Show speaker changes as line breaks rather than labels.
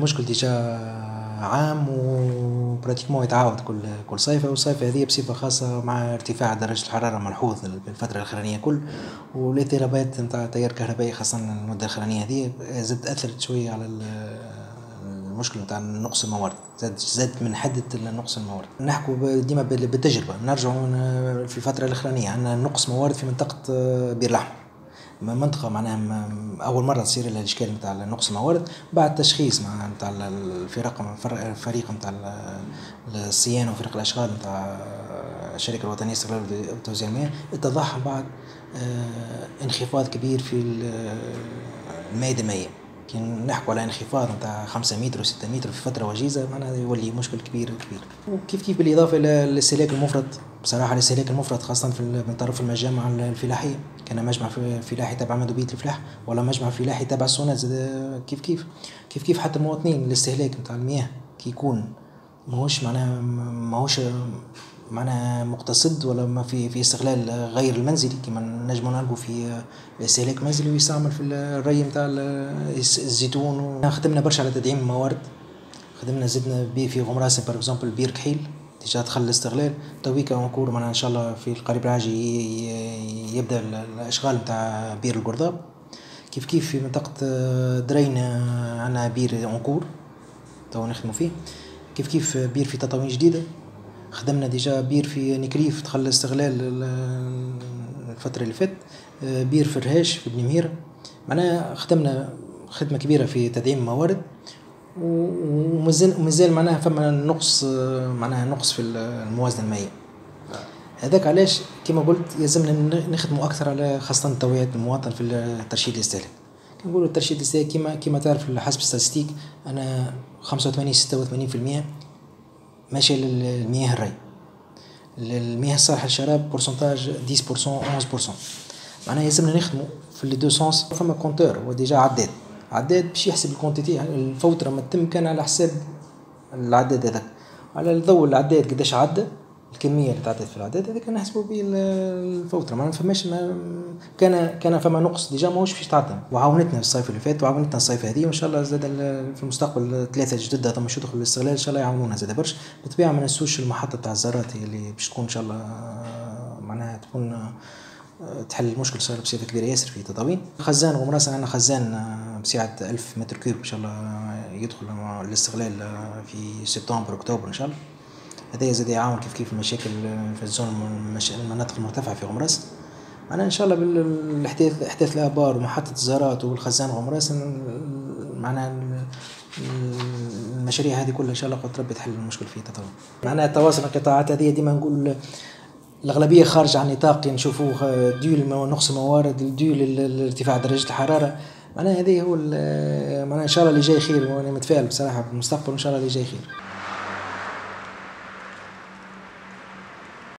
المشكل déjà عام و pratiquement يتعاود كل كل صيفة والصيفة هذه بصفة خاصة مع ارتفاع درجة الحرارة ملحوظ الفترة الأخرانية كل. والاضطرابات نتاع التيار الكهربائي خاصة المدة الأخرانية هذه زادت أثرت شوية على المشكل نتاع نقص الموارد. زاد زاد من حدة نقص الموارد. نحكوا ديما بالتجربة. نرجعوا في الفترة الأخرانية. عندنا نقص موارد في منطقة بير الأحمر منطقة معناها أول مرة تصير لها الإشكال نتاع نقص الموارد بعد تشخيص مع نتاع الفرق الفريق نتاع الصيانة وفريق الأشغال نتاع الشركة الوطنية لاستغلال وتوزيع المياه اتضح بعد آه، انخفاض كبير في المائده المائيه كي نحكوا على انخفاض نتاع 5 متر و6 متر في فترة وجيزة معناها يولي مشكل كبير كبير وكيف كيف بالإضافة إلى الاستهلاك المفرط؟ بصراحة الاستهلاك المفرط خاصة في من طرف المجامع الفلاحية. كان مجمع فلاحي تبع مندوبيه الفلاح ولا مجمع فلاحي تبع السونات زاد كيف كيف. كيف كيف حتى المواطنين الاستهلاك نتاع المياه كي يكون. ماهوش معناها ماهوش معناها مقتصد ولا ما في في استغلال غير المنزلي كما نجمو نلقوا في استهلاك منزلي ويستعمل في الري نتاع الزيتون. خدمنا برشا على تدعيم الموارد. خدمنا زدنا بير في غمراسة par exemple بير كحيل déjà دخل الاستغلال تويكا en cours معناها إن شاء الله في القريب العاجل يبدأ الأشغال نتاع بير القرضاب كيف كيف في منطقة درين عندنا بير en cours تو نخدمو فيه. كيف كيف بير في تطاوين جديدة. خدمنا déjà بير في نكريف دخل استغلال الفترة اللي فاتت. بير في الرهاش في بني مهيرة معناها خدمنا خدمة كبيرة في تدعيم الموارد. ومازال ومازال معناها فما نقص معناها نقص في الموازنة المائية. هذاك علاش كما قلت يلزمنا نخدموا أكثر على خاصة توعية المواطن في الترشيد الاستهلاك نقولوا الترشيد الاستهلاك كما كما تعرف حسب ال statistiques أنا 85 86% ماشي للمياه الري. المياه الصالحة للشراب pourcentage 10% 11% معناها يلزمنا نخدموا في les deux sens فما compteur هو déjà عداد. عداد باش يحسب ال quantité الفوترة ما تتم كان على حساب العداد هذاك. على الضوء العداد قداش عدى الكمية اللي تعدت في العداد هذاك نحسبوا به الفوترة. ما فماش ما كان كان فما نقص déjà ماهوش باش يتعدى وعاونتنا الصيف اللي فات وعاونتنا الصيف هذه وإن شاء الله زاد في المستقبل ثلاثة جدد ثم شو دخل الاستغلال إن شاء الله يعاونونا زاد برشا. بالطبيعة ما ننسوش المحطة تاع الزرات اللي باش تكون إن شاء الله معناها تكون تحل المشكل صار بصفة كبيرة. ياسر في تطاوين. خزان غمراس عندنا خزان بسعة 1000 متر كوب إن شاء الله يدخل الاستغلال في سبتمبر أكتوبر إن شاء الله. هذا زاد يعاون كيف كيف المشاكل في الزون المناطق المرتفعة في غمراس أنا إن شاء الله بالاحداث أحداث الآبار ومحطه الزارات والخزان غمراس معناها المشاريع هذه كلها إن شاء الله قد ربي تحل المشكل في تطور معناها التواصل القطاعات هذه ديما نقول الأغلبية خارج عن نطاق نشوفوه ديول نقص الموارد ديول ارتفاع درجة الحرارة. معناها هذه هو معناها إن شاء الله اللي جاي خير وأنا متفائل بصراحة بالمستقبل وان شاء الله اللي جاي خير.